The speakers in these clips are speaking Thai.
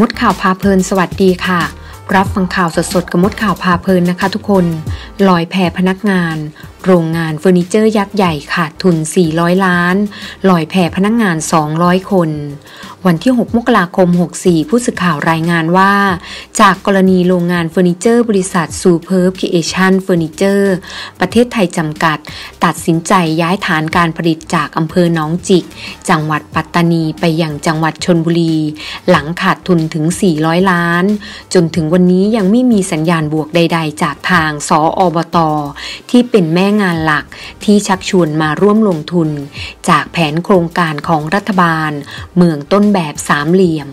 มดข่าวพาเพลินสวัสดีค่ะ รับฟังข่าวสดๆกับมดข่าวพาเพลินนะคะทุกคนลอยแพพนักงานโรงงานเฟอร์นิเจอร์ยักษ์ใหญ่ขาดทุน 400 ล้าน ลอยแพพนักงาน 200 คน วันที่ 6 มกราคม 64 ผู้สื่อข่าวรายงานว่า จากกรณีโรงงานเฟอร์นิเจอร์บริษัท Super Creation Furniture ประเทศไทยจำกัด ตัดสินใจย้ายฐานการผลิตจากอำเภอหนองจิก จังหวัดปัตตานีไปยังจังหวัดชนบุรี หลังขาดทุนถึง 400 ล้าน จนถึงวันนี้ยังไม่มีสัญญาณบวกใด ๆ จากทางสออบต ที่เป็นแม่งานหลักที่ชักชวนมาร่วมลงทุน จากแผนโครงการของรัฐบาล เมืองต้นแบบสามเหลี่ยม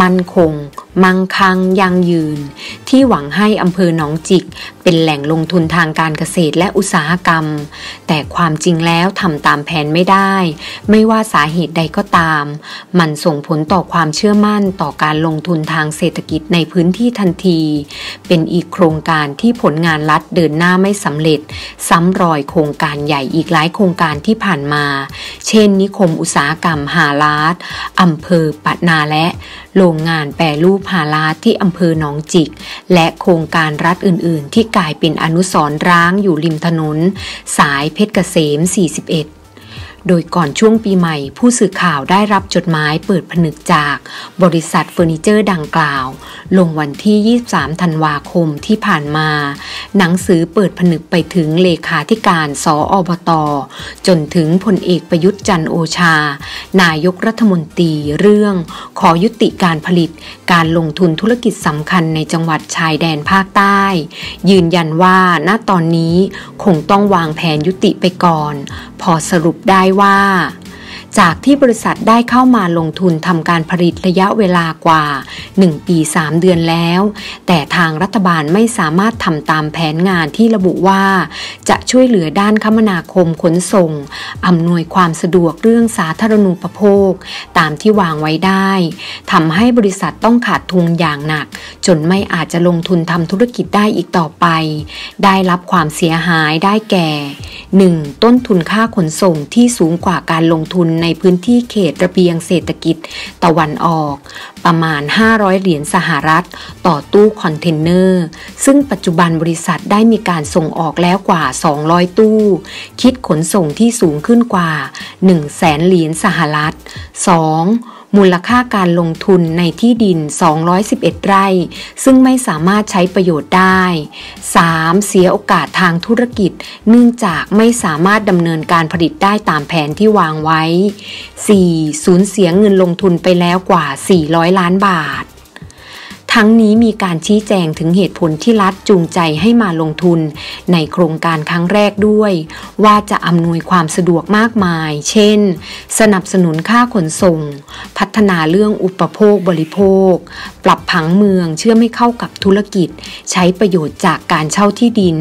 มั่นคงมั่งคั่งยั่งยืน ที่หวังให้อำเภอหนองจิก เป็นแหล่งลงทุนทางการเกษตรและอุตสาหกรรม แต่ความจริงแล้วทำตามแผนไม่ได้ ไม่ว่าสาเหตุใดก็ตาม มันส่งผลต่อความเชื่อมั่นต่อการลงทุนทางเศรษฐกิจในพื้นที่ทันที เป็นอีกโครงการที่ผลงานรัฐเดินหน้าไม่สำเร็จ ซ้ำรอยโครงการใหญ่อีกหลายโครงการที่ผ่านมา เช่น นิคมอุตสาหกรรมหาลาดอำเภอปะนาและโรงงานแปรรูปหาลาที่อำเภอหนองจิก และโครงการรัฐอื่น ๆ ที่กลายเป็นอนุสรร้างอยู่ริมถนน สายเพชรเกษม 41โดยก่อนช่วงปีใหม่ผู้สื่อข่าวได้รับจดหมายเปิดผนึกจากบริษัทเฟอร์นิเจอร์ดังกล่าว ลงวันที่ 23 ธันวาคมที่ผ่านมา หนังสือเปิดผนึกไปถึงเลขาธิการสออบต จนถึงพลเอกประยุทธ์จันโอชา นายกรัฐมนตรีเรื่อง ขอยุติการผลิต การลงทุนธุรกิจสำคัญในจังหวัดชายแดนภาคใต้ ยืนยันว่าณตอนนี้คงต้องวางแผนยุติไปก่อน พอสรุปได้ว่า จากที่บริษัทได้เข้ามาลงทุนทำการผลิตระยะเวลากว่า 1 ปี 3 เดือนแล้ว แต่ทางรัฐบาลไม่สามารถทำตามแผนงานที่ระบุว่า จะช่วยเหลือด้านคมนาคมขนส่งอำนวยความสะดวกเรื่องสาธารณูปโภค ตามที่วางไว้ได้ทำให้บริษัทต้องขาดทุนอย่างหนัก จนไม่อาจจะลงทุนทำธุรกิจได้อีกต่อไป ได้รับความเสียหายได้แก่ 1. ต้นทุนค่าขนส่งที่สูงกว่าการลงทุนในพื้นที่เขตระเบียงเศรษฐกิจตะวันออก ประมาณ 500 เหรียญสหรัฐ ต่อตู้คอนเทนเนอร์ ซึ่งปัจจุบันบริษัทได้มีการส่งออกแล้วกว่า 200 ตู้ คิดขนส่งที่สูงขึ้นกว่า 1 0 0 0 0แสนเหรียญสหรัฐ 2. มูลค่าการลงทุนในที่ดิน 211 ไร่ ซึ่งไม่สามารถใช้ประโยชน์ได้ 3. เสียโอกาสทางธุรกิจ เนื่องจากไม่สามารถดำเนินการผลิตได้ตามแผนที่วางไว้ 4. สูญเสียเงินลงทุนไปแล้วกว่า 400 ล้านบาท ทั้งนี้มีการชี้แจงถึงเหตุผลที่รัฐจูงใจให้มาลงทุน ในโครงการครั้งแรกด้วย ว่าจะอำนวยความสะดวกมากมาย เช่น สนับสนุนค่าขนส่ง พัฒนาเรื่องอุปโภคบริโภค ปรับผังเมืองเชื่อไม่เข้ากับธุรกิจ ใช้ประโยชน์จากการเช่าที่ดิน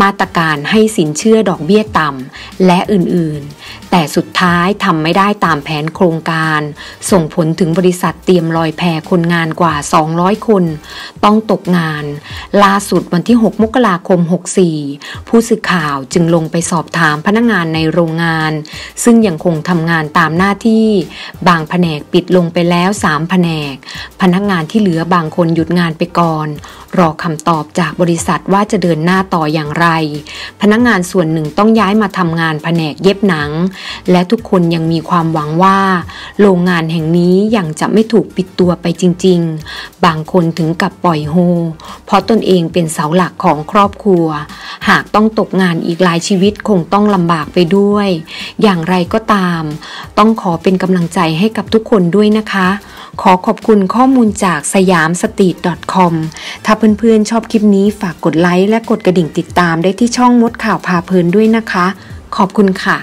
มาตรการให้สินเชื่อดอกเบี้ยต่ำและอื่นๆ แต่สุดท้ายทำไม่ได้ตามแผนโครงการ ส่งผลถึงบริษัทเตรียมลอยแพคนงานกว่า 200 คน ต้องตกงาน ล่าสุดวันที่ 6 มกราคม 64 ผู้สื่อข่าวจึงลงไปสอบถามพนักงงานในโรงงาน ซึ่งยังคงทำงานตามหน้าที่ บางแผนกปิดลงไปแล้ว3แผนก พนักงานที่เหลือบางคนหยุดงานไปก่อนรอคำตอบจากบริษัทว่าจะเดินหน้าต่ออย่างไร พนักงานส่วนหนึ่งต้องย้ายมาทำงานแผนกเย็บหนัง และทุกคนยังมีความหวังว่า โรงงานแห่งนี้ยังจะไม่ถูกปิดตัวไปจริง ๆ บางคนถึงกับปล่อยโฮ เพราะตนเองเป็นเสาหลักของครอบครัว หากต้องตกงานอีกหลายชีวิตคงต้องลำบากไปด้วย อย่างไรก็ตาม ต้องขอเป็นกำลังใจให้กับทุกคนด้วยนะคะ ขอขอบคุณข้อมูลจากสยามสตรีท .com ถ้าเพื่อนๆชอบคลิปนี้ฝากกดไลค์และกดกระดิ่งติดตามได้ที่ช่องมดข่าวพาเพลินด้วยนะคะ ขอบคุณค่ะ